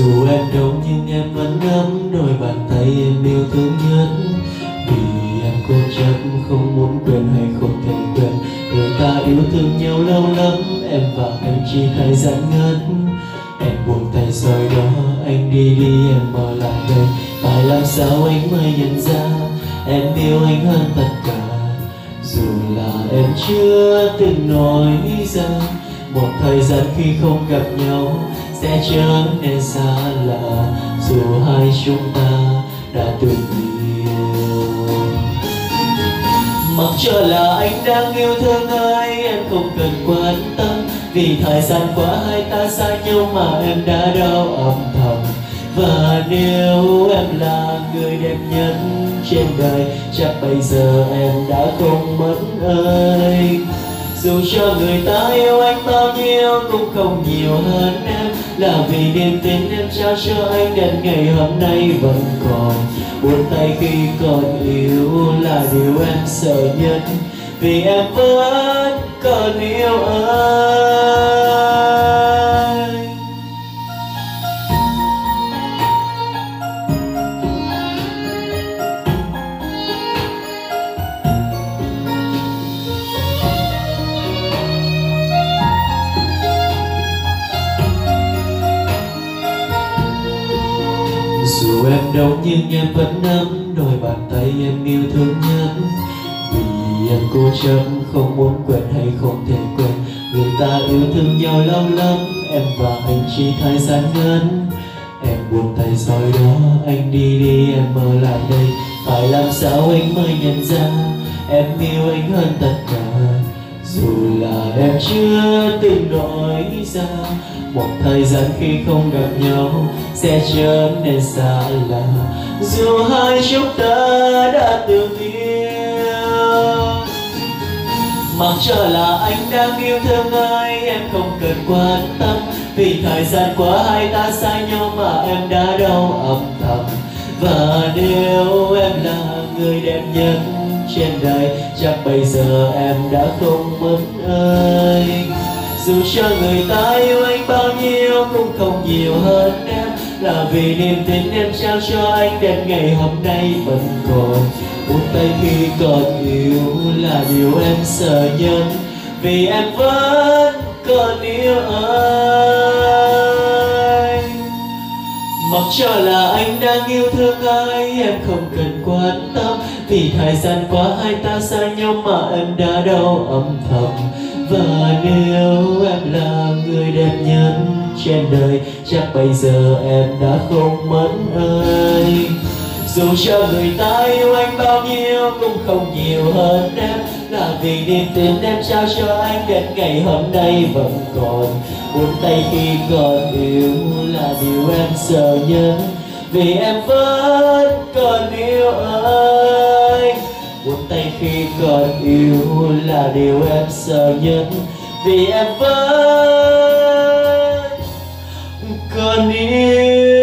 dù em đâu nhưng em vẫn nắm đôi bàn tay em yêu thương nhất. Vì em cố chấp không muốn quên hay không thể quên, người ta yêu thương nhau lâu lắm, em và anh chỉ thay giãn ngất. Em buông tay rồi đó, anh đi đi, em ở lại đây. Phải làm sao anh mới nhận ra, em yêu anh hơn tất cả. Dù là em chưa từng nói ra một thời gian khi không gặp nhau, sẽ trở nên xa lạ. Dù hai chúng ta đã từng yêu mặc cho là anh đang yêu thương ai, em không cần quan tâm. Vì thời gian qua hai ta xa nhau mà em đã đau âm thầm. Và nếu em là người đẹp nhất trên đời, chắc bây giờ em đã không mất anh dù cho người ta yêu anh bao nhiêu cũng không nhiều hơn em. Là vì niềm tin em trao cho anh đến ngày hôm nay vẫn còn. Buồn tay khi còn yêu là điều em sợ nhất. Vì em vẫn còn yêu anh. Dù em đâu nhưng em vẫn nắm đôi bàn tay em yêu thương nhất. Vì em cố chấp, không muốn quên hay không thể quên. Người ta yêu thương nhau lâu lắm, em và anh chỉ thay gian ngắn em buông tay rồi đó, anh đi đi, em ở lại đây. Phải làm sao anh mới nhận ra, em yêu anh hơn tất cả dù là em chưa từng nói ra, một thời gian khi không gặp nhau sẽ trở nên xa lạ. Dù hai chúng ta đã từng yêu, mặc cho là anh đang yêu thương ai, em không cần quan tâm. Vì thời gian qua hai ta xa nhau mà em đã đau âm thầm. Và nếu em là người đẹp nhất trên đời, chắc bây giờ em đã không mất anh dù cho người ta yêu anh bao nhiêu cũng không nhiều hơn em. Là vì niềm tin em trao cho anh đến ngày hôm nay vẫn còn. Buông tay khi còn yêu là điều em sợ nhất. Vì em vẫn còn yêu anh. Mặc cho là anh đang yêu thương ai, em không cần quan tâm vì thời gian quá hai ta xa nhau mà em đã đau âm thầm. Và nếu em là người đẹp nhất trên đời, chắc bây giờ em đã không mất ơi. Dù cho người ta yêu anh bao nhiêu cũng không nhiều hơn em. Là vì niềm tin em trao cho anh đến ngày hôm nay vẫn còn. Buông tay khi còn yêu là điều em sợ nhất. Vì em vẫn còn yêu anh buông tay khi còn yêu là điều em sợ nhất. Vì em vẫn còn yêu.